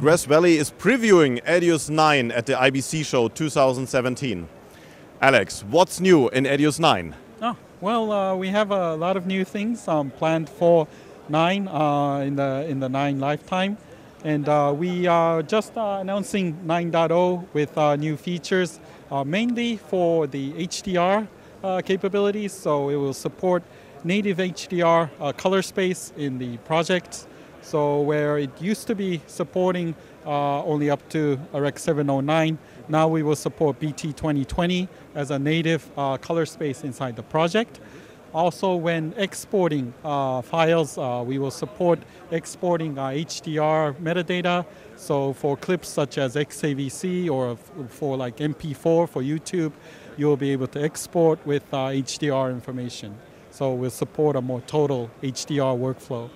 Grass Valley is previewing Edius 9 at the IBC show 2017. Alex, what's new in Edius 9? Oh, well, uh, we have a lot of new things um, planned for 9 uh, in the in the 9 lifetime. And uh, we are just uh, announcing 9.0 with uh, new features, uh, mainly for the HDR capabilities. So it will support native HDR color space in the project so where it used to be supporting uh, only up to Rec 709, now we will support BT 2020 as a native uh, color space inside the project. Also, when exporting uh, files, uh, we will support exporting HDR uh, metadata. So for clips such as XAVC or for like MP4 for YouTube, you'll be able to export with HDR uh, information. So we'll support a more total HDR workflow.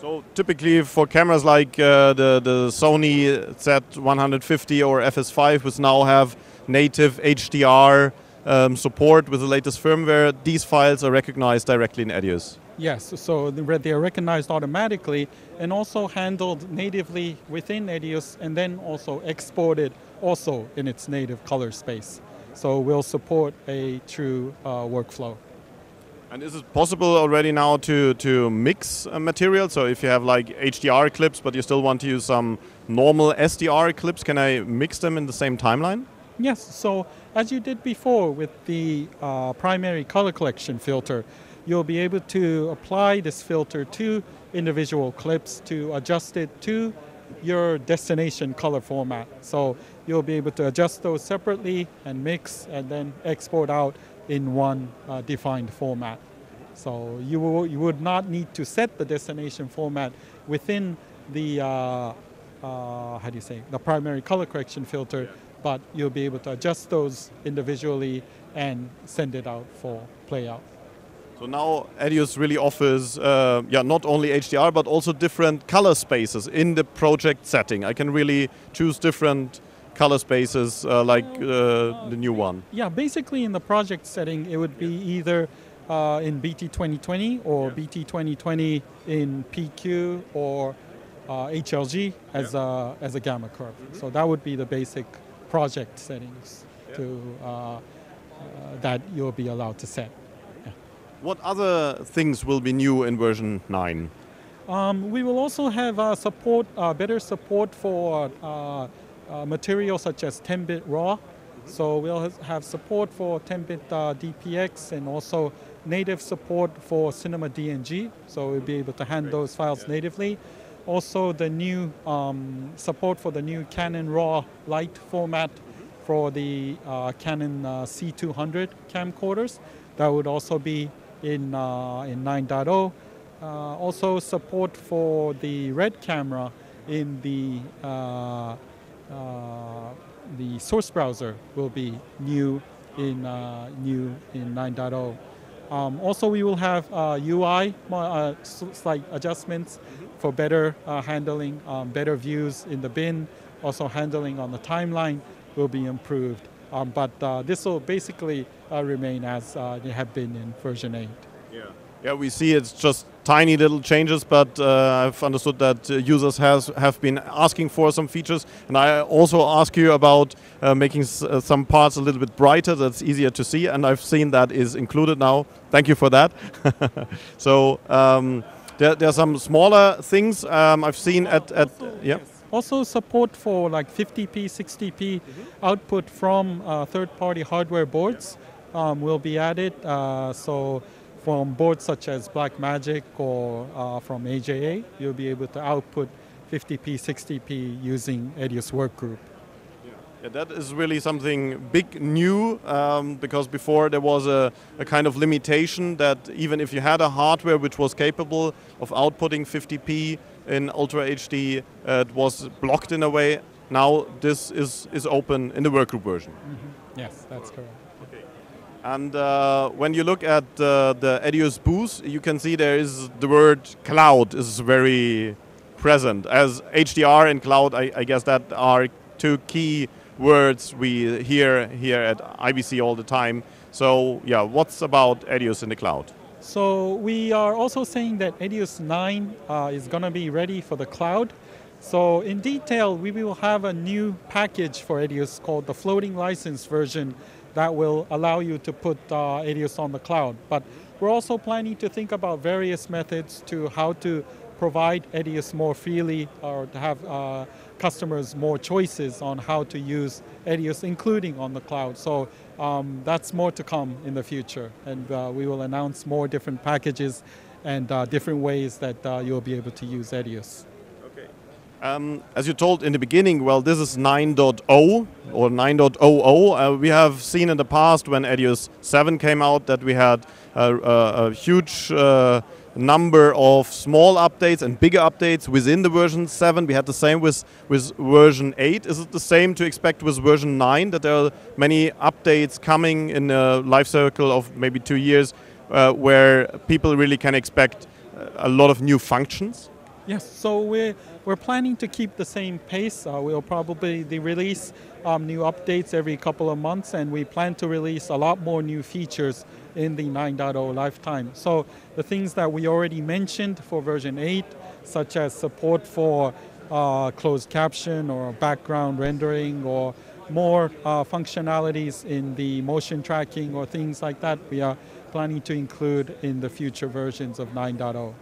So typically for cameras like uh, the, the Sony Z150 or FS5 which now have native HDR um, support with the latest firmware, these files are recognized directly in Edius. Yes, so they are recognized automatically and also handled natively within Edius and then also exported also in its native color space. So we'll support a true uh, workflow. And is it possible already now to, to mix uh, material? So if you have like HDR clips, but you still want to use some normal SDR clips, can I mix them in the same timeline? Yes, so as you did before with the uh, primary color collection filter, you'll be able to apply this filter to individual clips to adjust it to your destination color format. So you'll be able to adjust those separately and mix and then export out in one uh, defined format. So you, will, you would not need to set the destination format within the, uh, uh, how do you say, the primary color correction filter, but you'll be able to adjust those individually and send it out for playout. So now Edius really offers, uh, yeah, not only HDR but also different color spaces in the project setting. I can really choose different color spaces uh, like uh, the new one? Yeah, basically in the project setting, it would be either uh, in BT 2020 or yeah. BT 2020 in PQ or HLG uh, as, yeah. a, as a gamma curve. Mm -hmm. So that would be the basic project settings yeah. to, uh, uh, that you'll be allowed to set. What other things will be new in version 9? Um, we will also have support, better support for uh, materials such as 10-bit RAW. So we'll have support for 10-bit uh, DPX and also native support for Cinema DNG. So we'll be able to hand those files natively. Also the new um, support for the new Canon RAW light format for the uh, Canon uh, C200 camcorders. That would also be in, uh, in 9.0. Uh, also support for the RED camera in the uh, the source browser will be new in uh, new in 9.0. Um, also, we will have uh, UI uh, slight adjustments for better uh, handling, um, better views in the bin. Also, handling on the timeline will be improved. Um, but uh, this will basically remain as they have been in version 8. Yeah. Yeah, we see it's just tiny little changes, but uh, I've understood that uh, users has, have been asking for some features. And I also ask you about uh, making uh, some parts a little bit brighter, that's easier to see. And I've seen that is included now. Thank you for that. so um, there, there, are some smaller things um, I've seen at, at yeah. Also support for like 50p, 60p mm -hmm. output from uh, third-party hardware boards um, will be added. Uh, so from boards such as Blackmagic or uh, from AJA, you'll be able to output 50p, 60p using Edius Workgroup. Yeah, that is really something big new um, because before there was a, a, kind of limitation that even if you had a hardware which was capable of outputting 50p in Ultra HD, uh, it was blocked in a way. Now this is, is open in the workgroup version. Mm -hmm. Yes, that's correct. And uh, when you look at uh, the Edius booth, you can see there is the word cloud is very present. As HDR and cloud, I, I guess that are two key words we hear here at IBC all the time. So yeah, what's about Edius in the cloud? So we are also saying that Edius 9 uh, is going to be ready for the cloud. So in detail, we will have a new package for Edius called the floating license version that will allow you to put uh, Edius on the cloud. But we're also planning to think about various methods to how to provide Edius more freely or to have uh, customers more choices on how to use Edius, including on the cloud. So um, that's more to come in the future. And uh, we will announce more different packages and uh, different ways that uh, you'll be able to use Edius. Um, as you told in the beginning, well, this is 9.0 or 9.00. Uh, we have seen in the past when Edius 7 came out that we had a, a, a huge uh, number of small updates and bigger updates within the version 7. We had the same with, with version 8. Is it the same to expect with version 9, that there are many updates coming in a life cycle of maybe two years uh, where people really can expect a lot of new functions? Yes, so we're, we're planning to keep the same pace. Uh, we'll probably release um, new updates every couple of months, and we plan to release a lot more new features in the 9.0 lifetime. So the things that we already mentioned for version 8, such as support for uh, closed caption or background rendering or more uh, functionalities in the motion tracking or things like that, we are planning to include in the future versions of 9.0.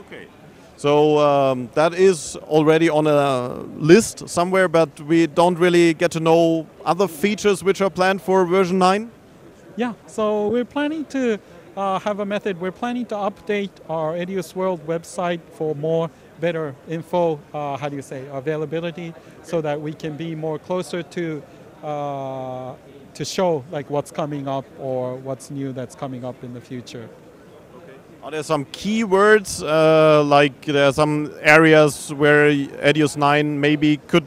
Okay. So um, that is already on a list somewhere, but we don't really get to know other features which are planned for version 9? Yeah, so we're planning to uh, have a method. We're planning to update our Edius World website for more better info, uh, how do you say, availability, so that we can be more closer to uh, to show like what's coming up or what's new that's coming up in the future. Are there some keywords, uh, like there are some areas where Edius 9 maybe could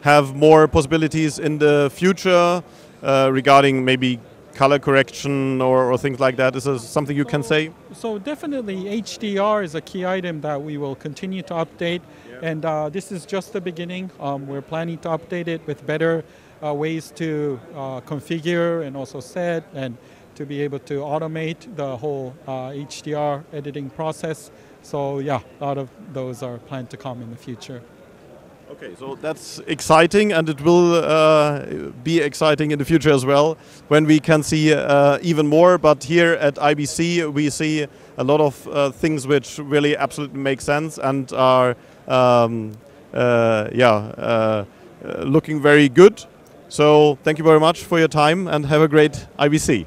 have more possibilities in the future uh, regarding maybe color correction or, or, things like that? Is there something you can say? So definitely HDR is a key item that we will continue to update. Yeah. And uh, this is just the beginning. Um, we're planning to update it with better uh, ways to uh, configure and also set and to be able to automate the whole uh, HDR editing process. So yeah, a lot of those are planned to come in the future. Okay, so that's exciting, and it will uh, be exciting in the future as well when we can see uh, even more. But here at IBC, we see a lot of uh, things which really absolutely make sense and are, um, uh, yeah, uh, uh, looking very good. So thank you very much for your time, and have a great IBC.